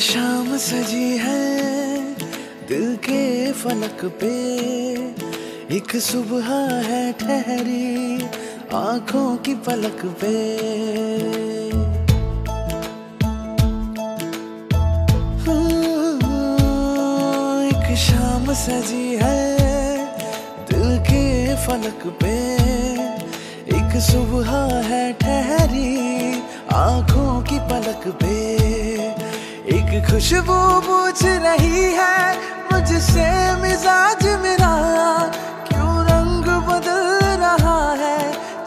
शाम सजी है दिल के फलक पे। एक सुबह है ठहरी आँखों की पलक पे। एक शाम सजी है दिल के फलक पे। एक सुबह है ठहरी आँखों की पलक पे। एक खुशबू पूछ रही है मुझसे मिजाज मेरा। क्यों रंग बदल रहा है?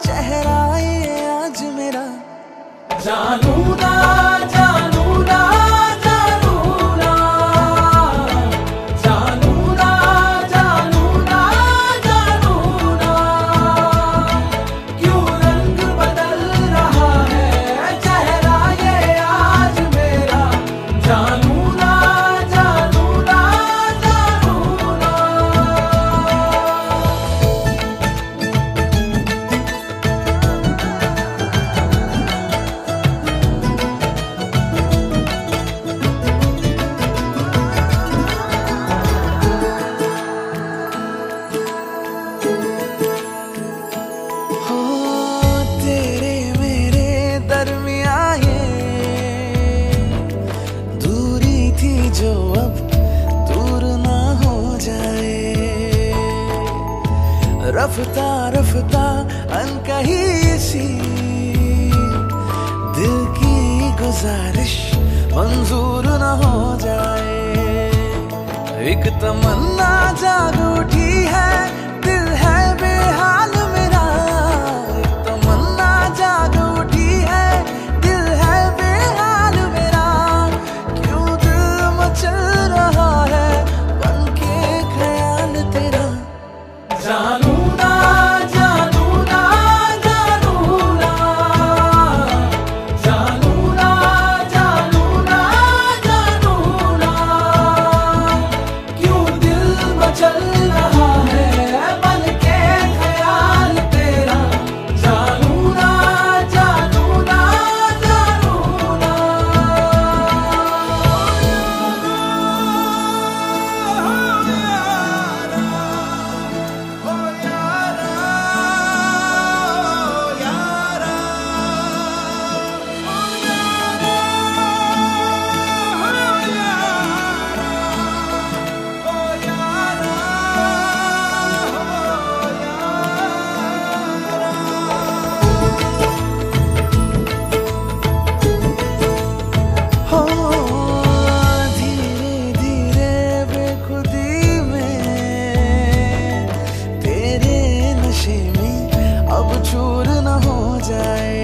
चेहरा ये आज मेरा। जानू रफ्ता रफ्ता, अनकही सी। दिल की गुजारिश मंजूर न हो जाए। एक तमन्ना जाग उठी है नशे में अब चूर न हो जाए।